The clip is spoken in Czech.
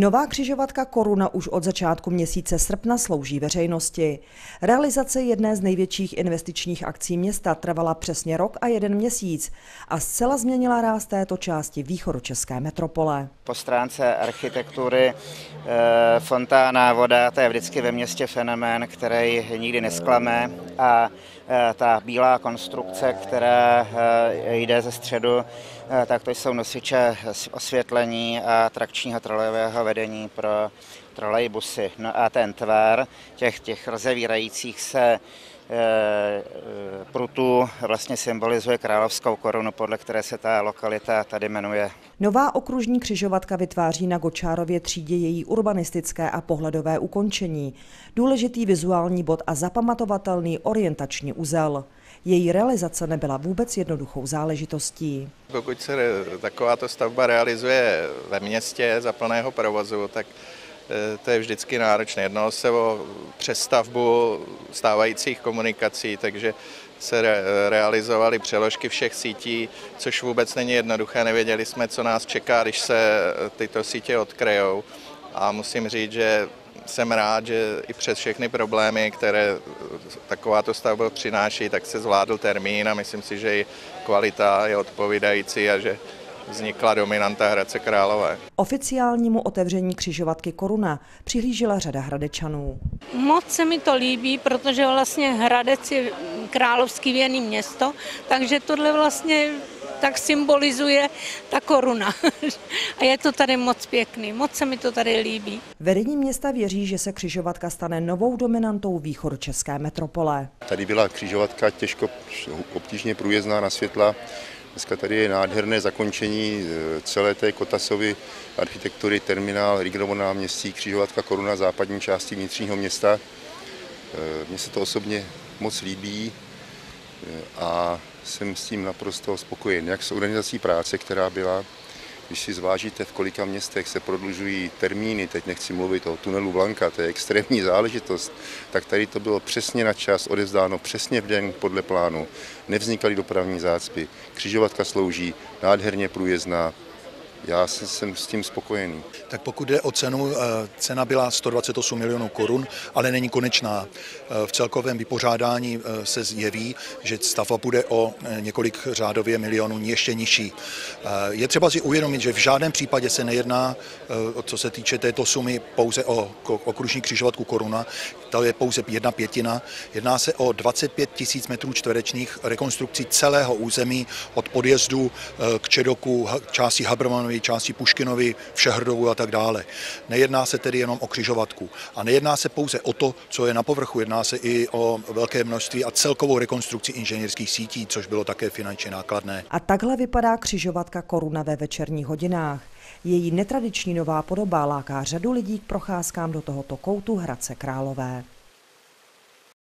Nová křižovatka Koruna už od začátku měsíce srpna slouží veřejnosti. Realizace jedné z největších investičních akcí města trvala přesně rok a jeden měsíc a zcela změnila ráz této části východočeské metropole. Po stránce architektury eh, fontána, voda, to je vždycky ve městě fenomén, který nikdy nesklame a eh, ta bílá konstrukce, která eh, jde ze středu, tak to jsou nosiče osvětlení a trakčního trolejového vedení pro trolejbusy. No a ten tvar těch, těch rozevírajících se Eh, prutů vlastně symbolizuje královskou korunu, podle které se ta lokalita tady jmenuje. Nová okružní křižovatka vytváří na Gočárově třídě její urbanistické a pohledové ukončení, důležitý vizuální bod a zapamatovatelný orientační uzel. Její realizace nebyla vůbec jednoduchou záležitostí. Pokud se takováto stavba realizuje ve městě za plného provozu, tak Eh, to je vždycky náročné. Jednalo se o přestavbu stávajících komunikací, takže se re, realizovaly přeložky všech sítí, což vůbec není jednoduché. Nevěděli jsme, co nás čeká, když se tyto sítě odkrejou. A musím říct, že jsem rád, že i přes všechny problémy, které takováto stavba přináší, tak se zvládl termín a myslím si, že i kvalita je odpovídající a že vznikla dominanta Hradce Králové. Oficiálnímu otevření křižovatky Koruna přihlížela řada hradečanů. Moc se mi to líbí, protože vlastně Hradec je královský věný město, takže tohle vlastně tak symbolizuje ta koruna. A je to tady moc pěkný, moc se mi to tady líbí. Vedení města věří, že se křižovatka stane novou dominantou východočeské metropole. Tady byla křižovatka těžko obtížně průjezdná na světla, Dneska tady je nádherné zakončení e, celé té Kotasovy architektury, terminál, Rigrovo náměstí, křižovatka Koruna západní části vnitřního města. E, mně se to osobně moc líbí a jsem s tím naprosto spokojen, jak s organizací práce, která byla, když si zvážíte, v kolika městech se prodlužují termíny, teď nechci mluvit o tunelu Blanka, to je extrémní záležitost, tak tady to bylo přesně na čas, odevzdáno přesně v den podle plánu. Nevznikaly dopravní zácpy. Křižovatka slouží, nádherně průjezdná, já jsem s tím spokojený. Tak pokud jde o cenu, eh, cena byla 128 milionů korun, ale není konečná. Eh, v celkovém vypořádání eh, se zjeví, že stavba bude o několik řádově milionů ještě nižší. Je třeba si uvědomit, že v žádném případě se nejedná, co se týče této sumy, pouze o okružní křižovatku koruna, to je pouze jedna pětina. Jedná se o 25 tisíc metrů čtverečních rekonstrukcí celého území od podjezdu k Čedoku, části Habrmanu Štěpánovi, části Puškinovi, Všehrdovu a tak dále. Nejedná se tedy jenom o křižovatku. A nejedná se pouze o to, co je na povrchu, jedná se i o velké množství a celkovou rekonstrukci inženýrských sítí, což bylo také finančně nákladné. A takhle vypadá křižovatka Koruna ve večerních hodinách. Její netradiční nová podoba láká řadu lidí k procházkám do tohoto koutu Hradce Králové.